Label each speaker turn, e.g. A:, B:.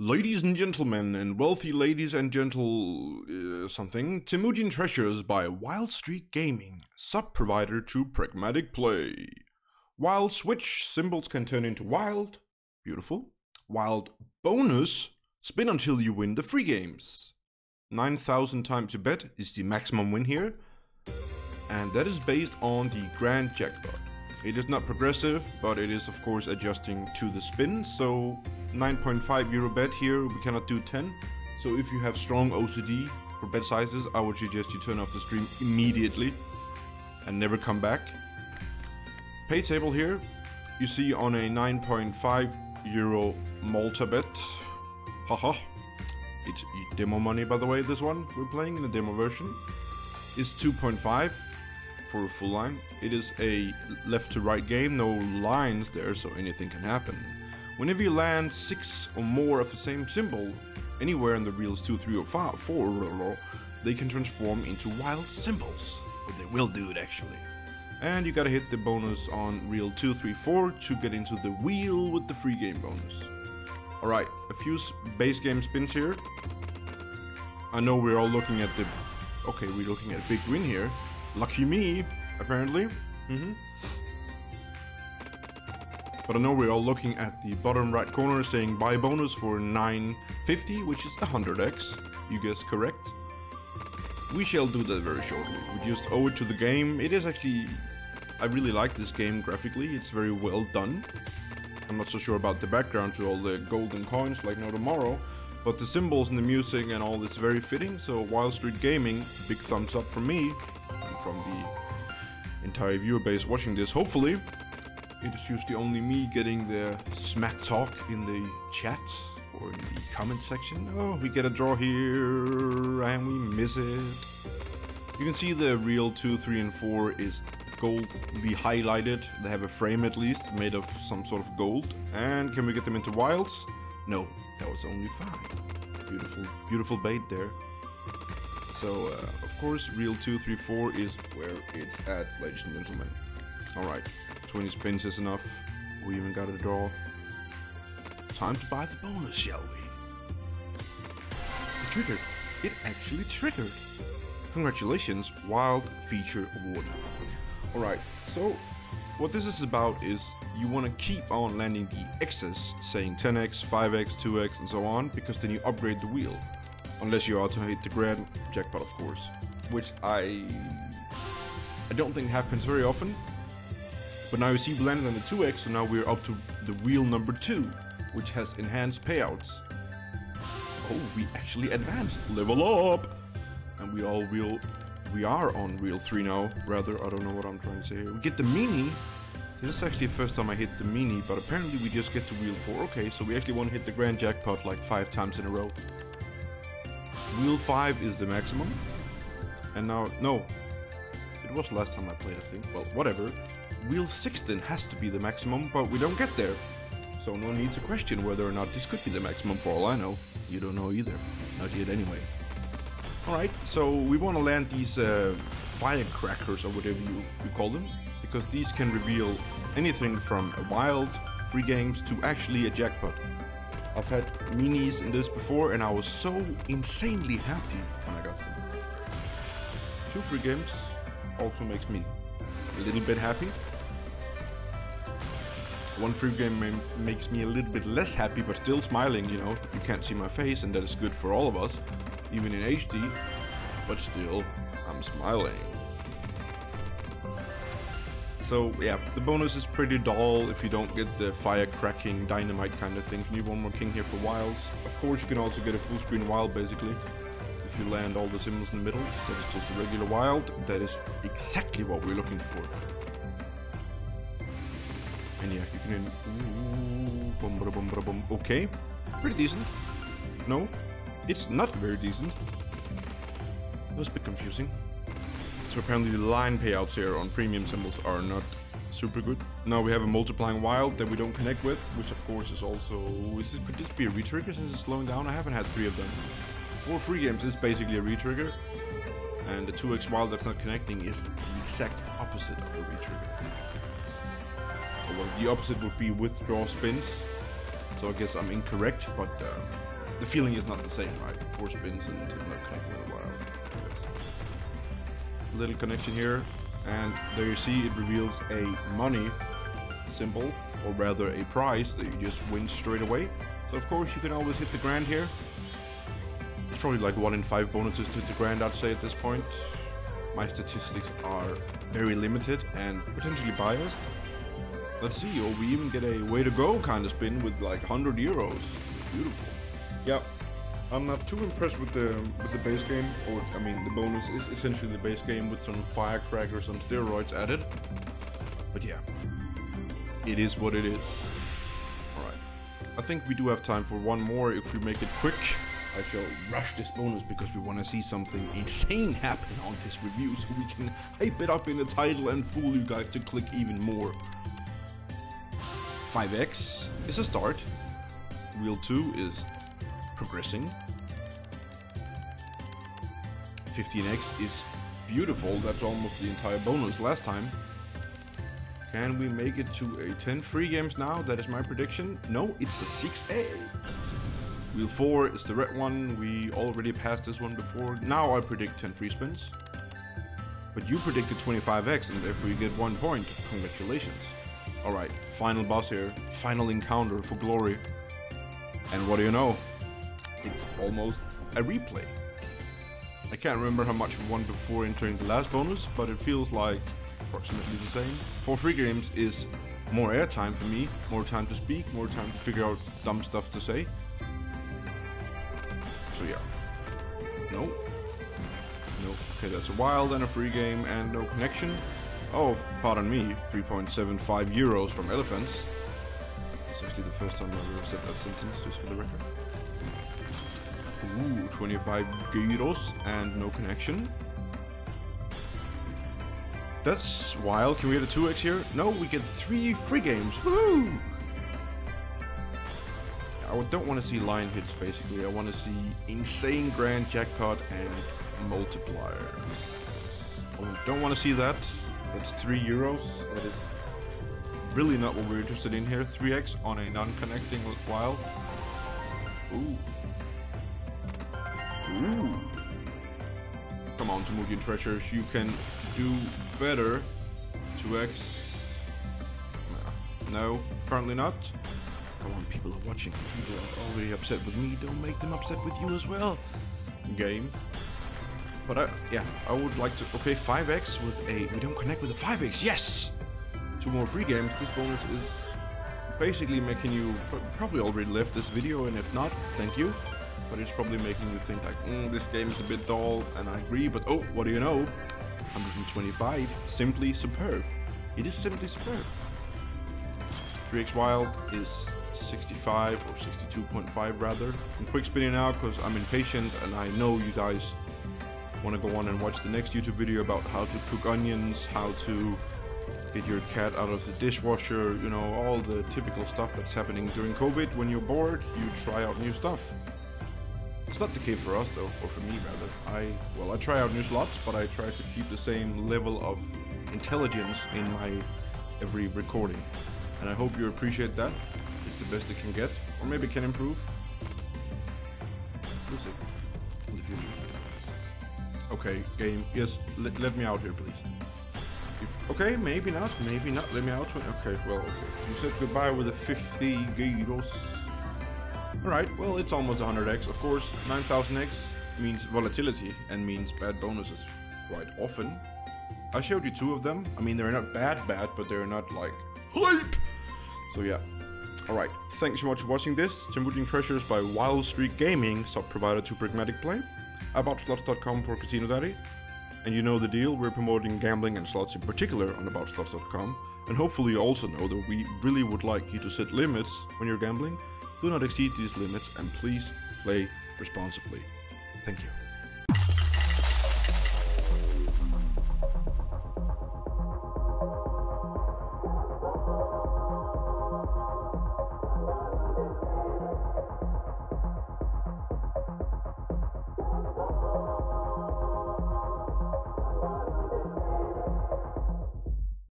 A: Ladies and gentlemen, and wealthy ladies and gentle uh, something, Temujin Treasures by Wild Streak Gaming, sub-provider to Pragmatic Play. Wild Switch, symbols can turn into wild, beautiful. Wild Bonus, spin until you win the free games. 9,000 times you bet is the maximum win here, and that is based on the Grand Jackpot. It is not progressive, but it is of course adjusting to the spin, so 9.5 euro bet here, we cannot do 10. So if you have strong OCD for bet sizes, I would suggest you turn off the stream immediately and never come back. Pay table here, you see on a 9.5 euro Malta bet. Haha. It's demo money by the way, this one we're playing in the demo version. Is 2.5 for a full line. It is a left to right game, no lines there, so anything can happen. Whenever you land six or more of the same symbol, anywhere in the reels 2, 3, or 5, 4, they can transform into wild symbols. But they will do it actually. And you gotta hit the bonus on reel 2, 3, 4 to get into the wheel with the free game bonus. Alright, a few base game spins here. I know we're all looking at the... Okay, we're looking at a big win here. Lucky me, apparently. Mm -hmm. But I know we're all looking at the bottom right corner saying buy bonus for 950, which is 100x. You guessed correct. We shall do that very shortly. We just owe it to the game. It is actually... I really like this game graphically. It's very well done. I'm not so sure about the background to all the golden coins like no tomorrow. But the symbols and the music and all, it's very fitting. So Wild Streak Gaming, big thumbs up from me. And from the entire viewer base watching this, hopefully. It is usually only me getting the smack talk in the chat or in the comment section. Oh, we get a draw here and we miss it. You can see the reel 2, 3 and 4 is goldly highlighted. They have a frame at least made of some sort of gold. And can we get them into wilds? No, that was only 5. Beautiful, beautiful bait there. So, uh, of course, reel 234 is where it's at, ladies and gentlemen. Alright, 20 spins is enough. We even got a draw. Time to buy the bonus, shall we? It triggered. It actually triggered. Congratulations, Wild Feature Award. Alright, so what this is about is you want to keep on landing the X's, saying 10x, 5x, 2x, and so on, because then you upgrade the wheel. Unless you also hit the grand jackpot, of course. Which I... I don't think happens very often, but now you see we landed on the 2x, so now we're up to the wheel number 2, which has enhanced payouts. Oh, we actually advanced. Level up! And we all wheel... We are on wheel 3 now, rather. I don't know what I'm trying to say here. We get the mini. This is actually the first time I hit the mini, but apparently we just get to wheel 4. Okay, so we actually want to hit the grand jackpot like 5 times in a row. Wheel 5 is the maximum. And now... No. It was last time I played, I think. Well, whatever. Wheel 16 has to be the maximum, but we don't get there. So no need to question whether or not this could be the maximum for all I know. You don't know either. Not yet anyway. Alright, so we want to land these uh, firecrackers or whatever you, you call them. Because these can reveal anything from a wild, free games to actually a jackpot. I've had minis in this before and I was so insanely happy when I got them. Two free games also makes me a little bit happy. One free game makes me a little bit less happy, but still smiling, you know. You can't see my face, and that is good for all of us, even in HD. But still, I'm smiling. So yeah, the bonus is pretty dull if you don't get the fire cracking dynamite kind of thing. Need one more king here for wilds. Of course, you can also get a full screen wild basically. If you land all the symbols in the middle, that is just a regular wild. That is exactly what we're looking for. And yeah, you can... Ooh, bum, bum, bum, bum. Okay, pretty decent. No, it's not very decent. That was a bit confusing. So apparently the line payouts here on premium symbols are not super good. Now we have a multiplying wild that we don't connect with, which of course is also... Is this, could this be a retrigger since it's slowing down? I haven't had three of them. Four free games is basically a retrigger. And the 2x wild that's not connecting is the exact opposite of a retrigger well, the opposite would be withdraw spins. So I guess I'm incorrect, but uh, the feeling is not the same, right? Four spins and not connecting with a wild. Little connection here, and there you see it reveals a money symbol, or rather a prize that you just win straight away. So of course you can always hit the grand here. It's probably like one in five bonuses to the grand, I'd say at this point. My statistics are very limited and potentially biased. Let's see, or we even get a way to go kind of spin with like 100 euros. Beautiful. Yeah, I'm not too impressed with the with the base game, or I mean the bonus is essentially the base game with some firecrackers on steroids added. But yeah, it is what it is. Alright, I think we do have time for one more if we make it quick. I shall rush this bonus because we want to see something insane happen on this review so we can hype it up in the title and fool you guys to click even more. 5x is a start. Wheel 2 is progressing. 15x is beautiful, that's almost the entire bonus last time. Can we make it to a 10 free games now? That is my prediction. No, it's a 6A. Wheel 4 is the red one, we already passed this one before. Now I predict 10 free spins. But you predicted 25x and if we get one point, congratulations. Alright, final boss here, final encounter for glory. And what do you know? It's almost a replay. I can't remember how much we won before entering the last bonus, but it feels like approximately the same. For free games is more airtime for me, more time to speak, more time to figure out dumb stuff to say. So yeah. No. No. Okay, that's a wild and a free game and no connection. Oh, pardon me, 3.75 euros from elephants. It's actually the first time I've ever said that sentence, just for the record. Ooh, 25 gyros and no connection. That's wild. Can we get a 2x here? No, we get three free games. Woohoo! I don't want to see line hits, basically. I want to see insane grand jackpot and multiplier. I don't want to see that. That's 3 euros. That is really not what we're interested in here. 3x on a non-connecting wild. Ooh. Ooh. Come on, Temujin Treasures, you can do better. 2x. No, currently not. Come on, people are watching. People are already upset with me. Don't make them upset with you as well. Game. But I, yeah, I would like to. Okay, 5x with a. We don't connect with a 5x. Yes! Two more free games. This bonus is basically making you probably already left this video, and if not, thank you but it's probably making you think like, mm, this game is a bit dull, and I agree, but oh, what do you know? 125, simply superb. It is simply superb. 3x Wild is 65 or 62.5 rather. I'm quick spinning now because I'm impatient and I know you guys want to go on and watch the next YouTube video about how to cook onions, how to get your cat out of the dishwasher, you know, all the typical stuff that's happening during COVID. When you're bored, you try out new stuff. It's not the case for us though, or for me rather. I, well, I try out new slots, but I try to keep the same level of intelligence in my every recording. And I hope you appreciate that. It's the best it can get, or maybe can improve. We'll see. In the future. Okay, game. Yes, let, let me out here, please. If, okay, maybe not, maybe not. Let me out. Okay, well. You said goodbye with a 50 gyros. Alright, well it's almost 100x. Of course, 9000x means volatility and means bad bonuses quite often. I showed you two of them. I mean, they're not bad bad, but they're not like hype! So yeah. Alright, thanks so much for watching this. Temujin Treasures by Wild Streak Gaming, sub-provider to Pragmatic Play. AboutSlots.com for Casino Daddy. And you know the deal, we're promoting gambling and slots in particular on AboutSlots.com. And hopefully you also know that we really would like you to set limits when you're gambling do not exceed these limits and please play responsibly. Thank you.